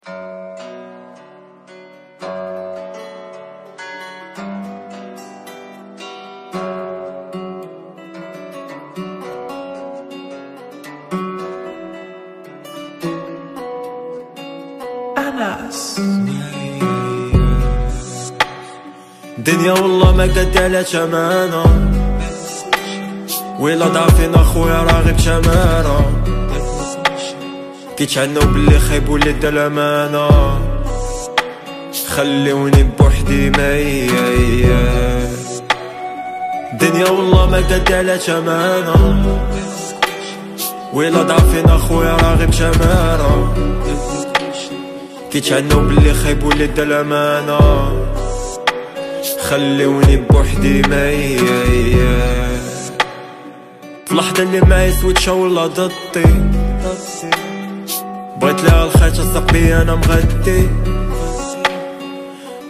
دنيا والله ما قدالت امانة ويلا ضعفين اخويا راغب شمارة كيتعنوا باللي خايب ولد الامانة خليوني بوحدي ميا دنيا والله ما قدالت امانة ويلا ضعفين اخويا راغب شمارة كيتعنوا باللي خايب ولد الامانة خليوني بوحدي ميا في لحظة اللي معي سويتشا ولا ضدي بغيت لها الخيط الصق بيا أنا مغدي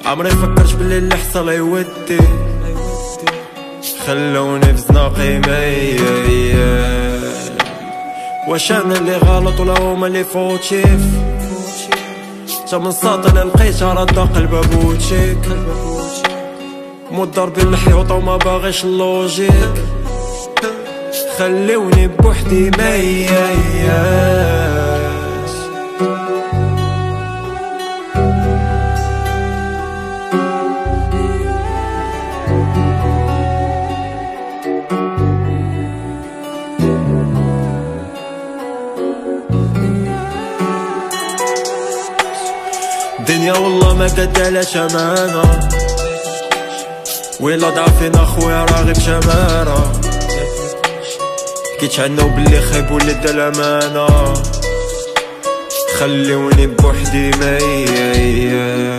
عمري فكرت باللي اللي حصل يودي. خلوني في زناقي ميا واش أنا اللي غلط ولا هما اللي فوتيف تا من ساطن لقيتها ردا قلبها بوتشيك مو ضربي الحيوطة وما باغيش اللوجيك خليوني بوحدي مياس دنيا والله ما قدالت امانه ويلا ضعفين اخويا راغب شمارة كيتعنوا باللي خايب ولد الأمانة. خليوني بوحدي ميا